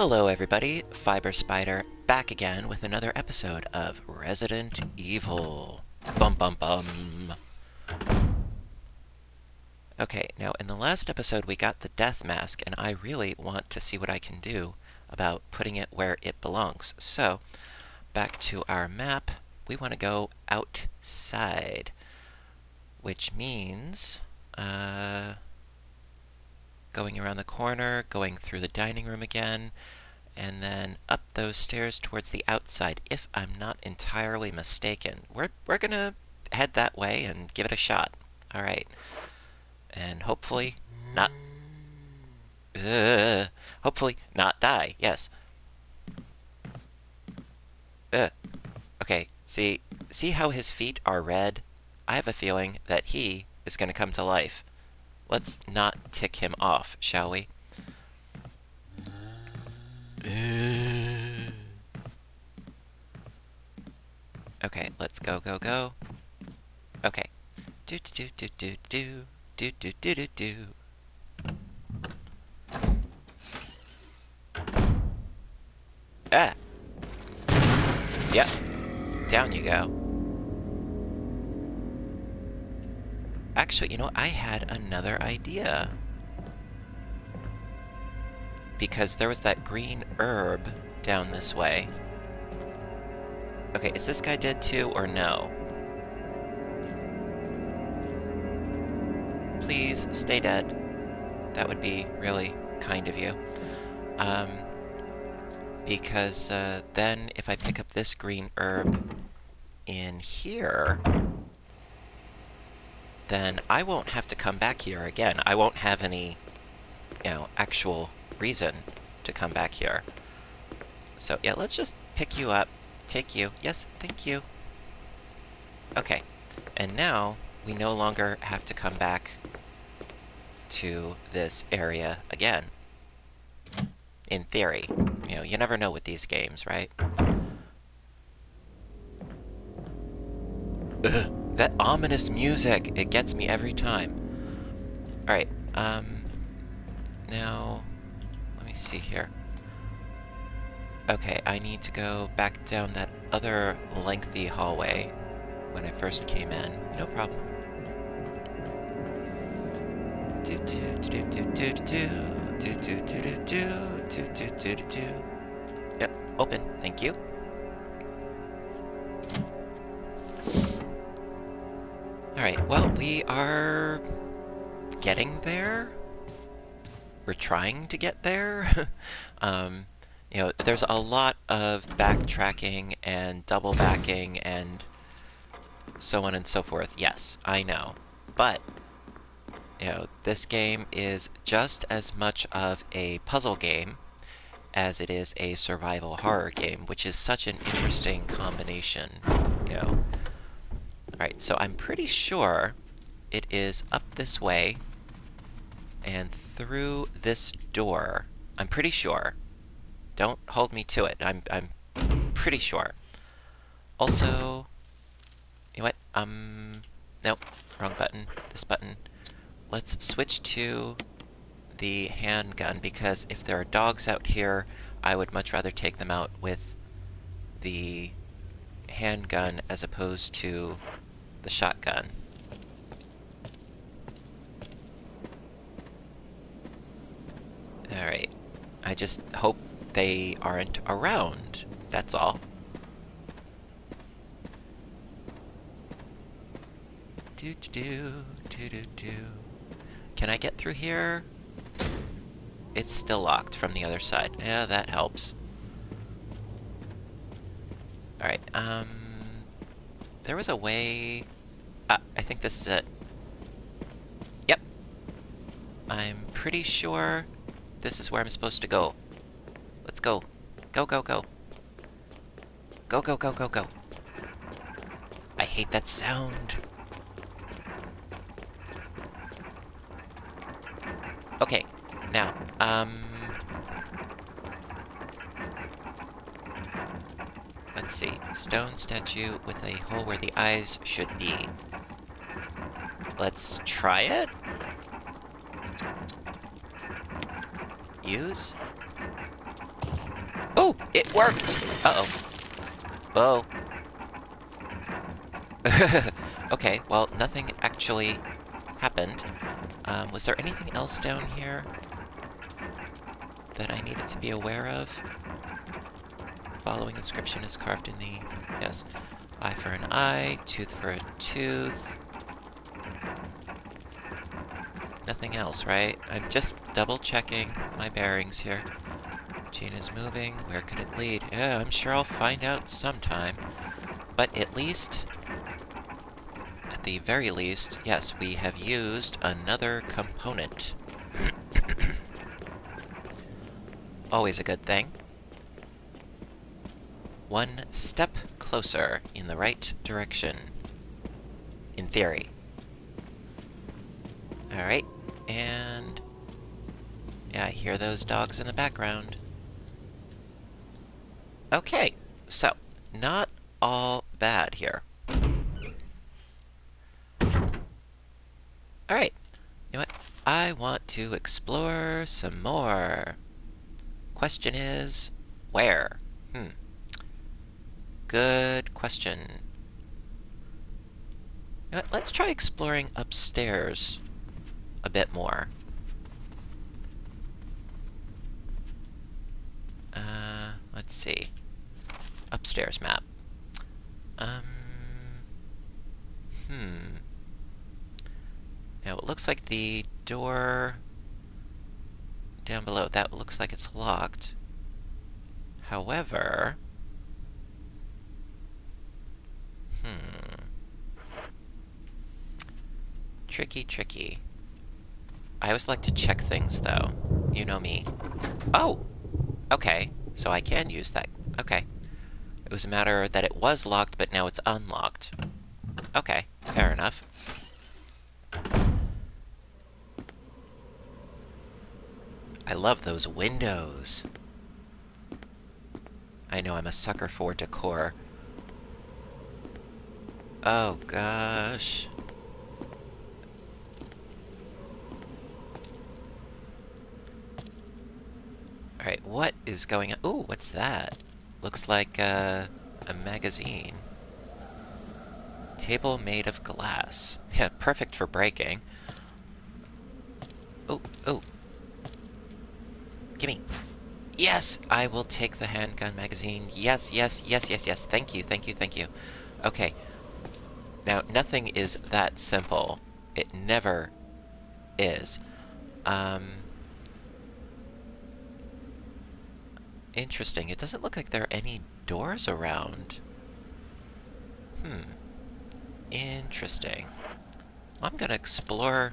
Hello everybody, Fiber Spider back again with another episode of Resident Evil. Bum bum bum. Okay, now in the last episode we got the death mask and I really want to see what I can do about putting it where it belongs. So, back to our map, we want to go outside, which means, uh, going around the corner, going through the dining room again, and then up those stairs towards the outside, if I'm not entirely mistaken. We're, we're gonna head that way and give it a shot. Alright. And hopefully not... Uh, hopefully not die, yes. Uh, okay, see, see how his feet are red? I have a feeling that he is going to come to life. Let's not tick him off, shall we? Okay, let's go, go, go. Okay. Do do do do do do do do do do. Ah. Yep. Down you go. Actually, you know, I had another idea. Because there was that green herb down this way. Okay, is this guy dead too, or no? Please, stay dead. That would be really kind of you. Um, because uh, then if I pick up this green herb in here, then I won't have to come back here again. I won't have any, you know, actual reason to come back here. So yeah, let's just pick you up, take you. Yes, thank you. Okay, and now we no longer have to come back to this area again. In theory. You know, you never know with these games, right? That ominous music! It gets me every time. Alright, um... Now... Let me see here. Okay, I need to go back down that other lengthy hallway when I first came in. No problem. Do do do do do do do do do do do do do do do. Yep, open. Thank you. Alright, well, we are getting there. We're trying to get there. um, you know, there's a lot of backtracking and double backing and so on and so forth. Yes, I know. But, you know, this game is just as much of a puzzle game as it is a survival horror game, which is such an interesting combination, you know. Alright, so I'm pretty sure it is up this way and through this door. I'm pretty sure. Don't hold me to it. I'm, I'm pretty sure. Also, you know what? Um, nope, wrong button. This button. Let's switch to the handgun, because if there are dogs out here, I would much rather take them out with the handgun as opposed to the shotgun. Alright. I just hope they aren't around. That's all. Do do do do do do. Can I get through here? It's still locked from the other side. Yeah, that helps. Alright, um... There was a way... I think this is it. Yep. I'm pretty sure this is where I'm supposed to go. Let's go. Go, go, go. Go, go, go, go, go. I hate that sound. Okay, now, um... Let's see. Stone statue with a hole where the eyes should be. Let's try it? Use? Oh, it worked! Uh-oh. Oh. okay, well, nothing actually happened. Um, was there anything else down here that I needed to be aware of? Following inscription is carved in the... Yes. Eye for an eye, tooth for a tooth. Nothing else, right? I'm just double-checking my bearings here. Gene is moving. Where could it lead? Yeah, I'm sure I'll find out sometime. But at least... At the very least, yes, we have used another component. Always a good thing. One step closer in the right direction. In theory. Alright, and... Yeah, I hear those dogs in the background. Okay, so, not all bad here. Alright, you know what? I want to explore some more. Question is, where? Hmm. Good question. You know? Let's try exploring upstairs a bit more. Uh, let's see. Upstairs map. Um... Hmm... Now, it looks like the door down below, that looks like it's locked. However... Hmm... Tricky, tricky. I always like to check things, though. You know me. Oh! Okay, so I can use that. Okay. It was a matter that it was locked, but now it's unlocked. Okay, fair enough. I love those windows. I know I'm a sucker for decor. Oh gosh. Alright, what is going on? Ooh, what's that? Looks like uh, a magazine. Table made of glass. Yeah, perfect for breaking. Oh, oh. Gimme. Yes! I will take the handgun magazine. Yes, yes, yes, yes, yes. Thank you, thank you, thank you. Okay. Now, nothing is that simple. It never is. Um... Interesting. It doesn't look like there are any doors around. Hmm. Interesting. I'm gonna explore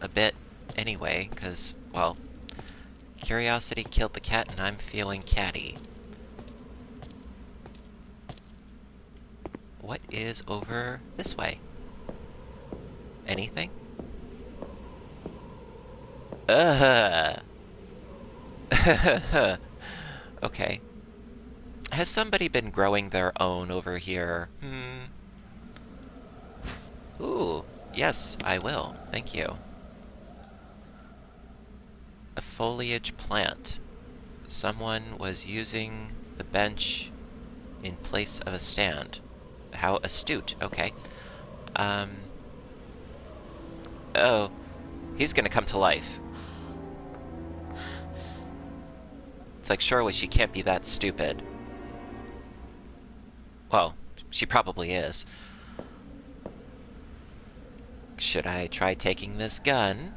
a bit anyway, because, well, curiosity killed the cat and I'm feeling catty. What is over this way? Anything? Ugh! okay. Has somebody been growing their own over here? Hmm. Ooh, yes, I will. Thank you. A foliage plant. Someone was using the bench in place of a stand. How astute. Okay. Um... Oh. He's gonna come to life. It's like, surely she can't be that stupid. Well, she probably is. Should I try taking this gun?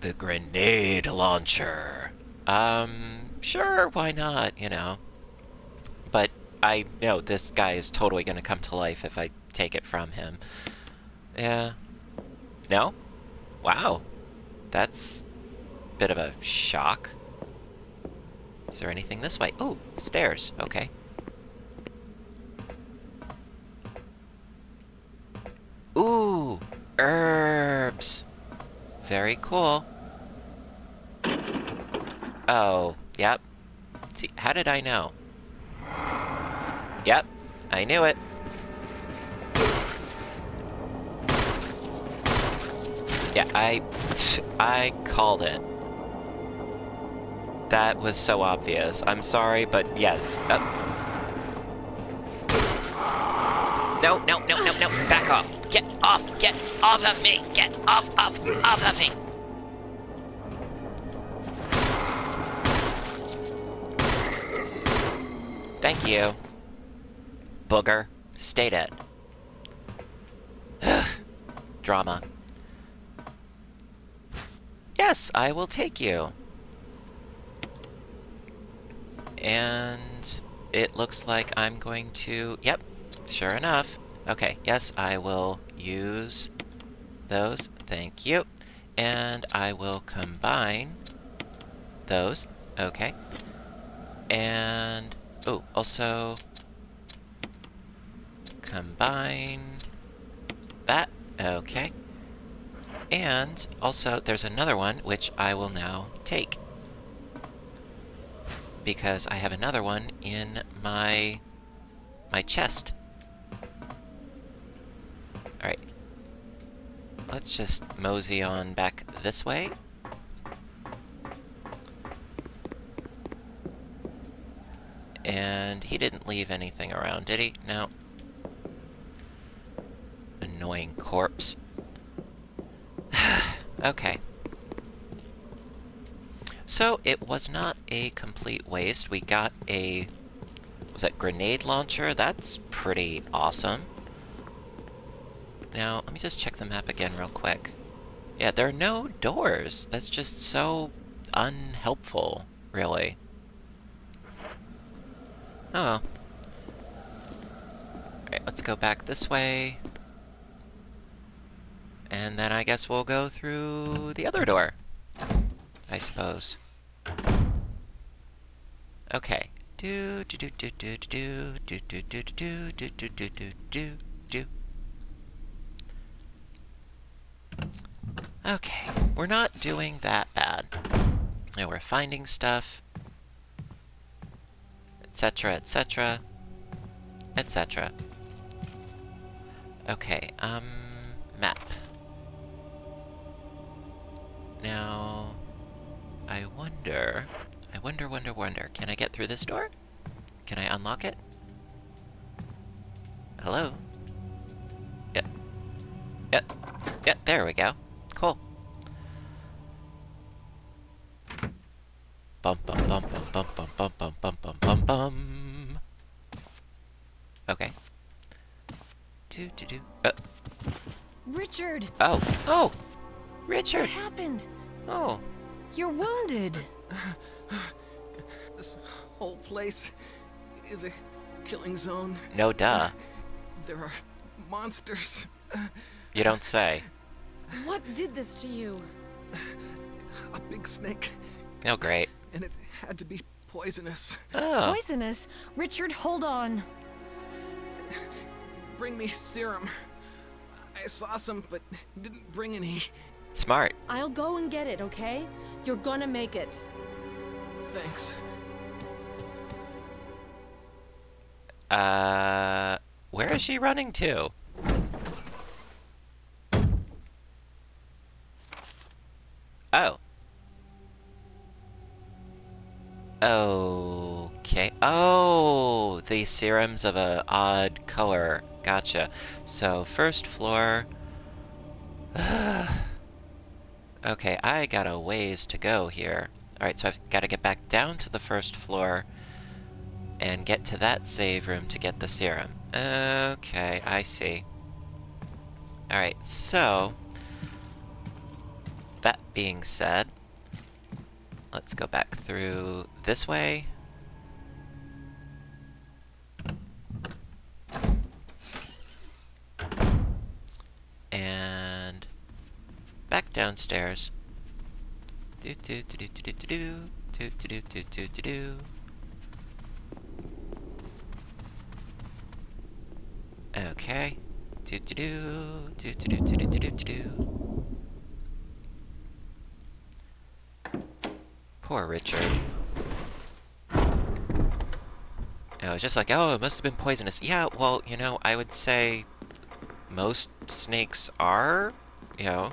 The grenade launcher. Um, sure, why not, you know. But I know this guy is totally gonna come to life if I take it from him. Yeah. No? Wow. That's bit of a shock. Is there anything this way? Oh, stairs. Okay. Ooh, herbs. Very cool. Oh, yep. See, how did I know? Yep, I knew it. Yeah, I... I called it. That was so obvious. I'm sorry, but yes. Uh... No, no, no, no, no. Back off. Get off. Get off of me. Get off, off, off of me. Thank you. Booger. Stay dead. Drama. Yes, I will take you. And it looks like I'm going to... Yep, sure enough. Okay, yes, I will use those. Thank you. And I will combine those. Okay. And... Oh, also... Combine... That. Okay. And also, there's another one, which I will now take. Because I have another one in my... my chest. Alright. Let's just mosey on back this way. And he didn't leave anything around, did he? No. Annoying corpse. okay. So, it was not a complete waste. We got a... Was that grenade launcher? That's pretty awesome. Now, let me just check the map again real quick. Yeah, there are no doors. That's just so unhelpful, really. Oh. Alright, let's go back this way. And then I guess we'll go through the other door. I suppose. Okay. Do do do do do do do do do do do do do do do do. Okay, we're not doing that bad. And we're finding stuff, etc., etc., etc. Okay, um, map. Now, I wonder, I wonder, wonder, wonder, can I get through this door? Can I unlock it? Hello? Yep. Yep. Yep, there we go. Cool. Bum bum bum bum bum bum bum bum bum bum bum bum. Okay. Do do do. Uh. Richard. Oh. Oh. Richard! What happened? Oh. You're wounded. This whole place is a killing zone. No duh. There are monsters. You don't say. What did this to you? A big snake. Oh, great. And it had to be poisonous. Oh. Poisonous? Richard, hold on. Bring me serum. I saw some, but didn't bring any. Smart. I'll go and get it, okay? You're gonna make it. Thanks. Uh, where is she running to? Oh. Okay. Oh, the serums of a odd color. Gotcha. So, first floor. okay, I got a ways to go here. Alright, so I've got to get back down to the first floor and get to that save room to get the serum. Okay, I see. Alright, so... That being said, let's go back through this way. And back downstairs. Do do do do do do do do do do do do do do. Okay. Do do do do do do do do do do. Poor Richard. I was just like, oh, it must have been poisonous. Yeah, well, you know, I would say most snakes are, you know,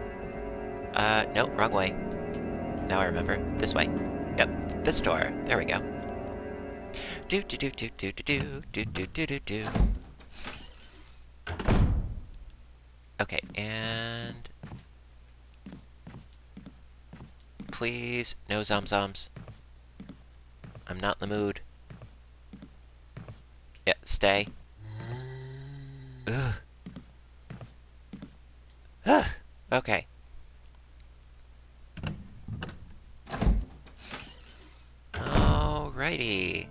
Uh no, wrong way. Now I remember. This way. Yep, this door. There we go. Do do do do do do do do do do do. Okay, and please, no zomzoms. I'm not in the mood. Yeah, stay. Ugh. Ugh. Okay. Alrighty.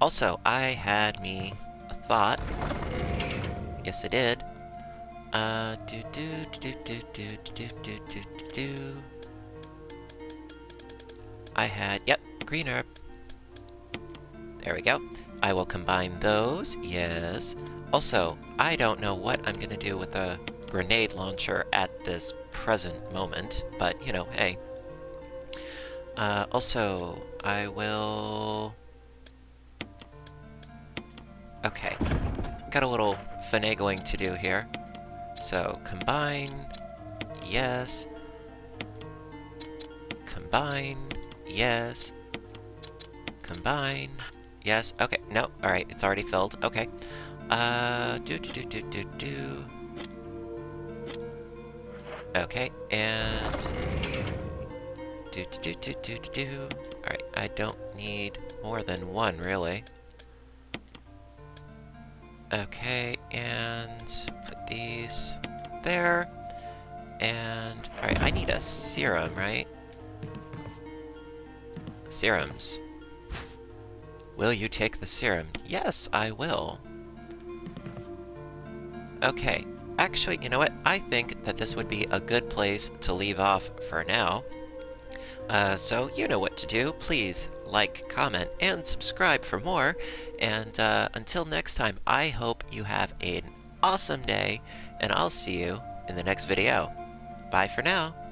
Also, I had me a thought. Yes, I did. Uh, do do do do do do do do do do. I had, yep, green herb. There we go. I will combine those, yes. Also, I don't know what I'm gonna do with a grenade launcher at this present moment, but, you know, hey. Uh, also, I will... Okay. Got a little finagling to do here. So, combine, yes. Combine, yes. Combine, yes. Okay, no, alright, it's already filled. Okay. Uh, do do do do do do. Okay, and do do do do do do. Alright, I don't need more than one, really. Okay, and put these there. And, alright, I need a serum, right? Serums. Will you take the serum? Yes, I will. Okay, actually, you know what? I think that this would be a good place to leave off for now. Uh, so you know what to do. Please like, comment, and subscribe for more. And uh, until next time, I hope you have an awesome day, and I'll see you in the next video. Bye for now.